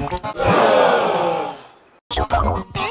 初夏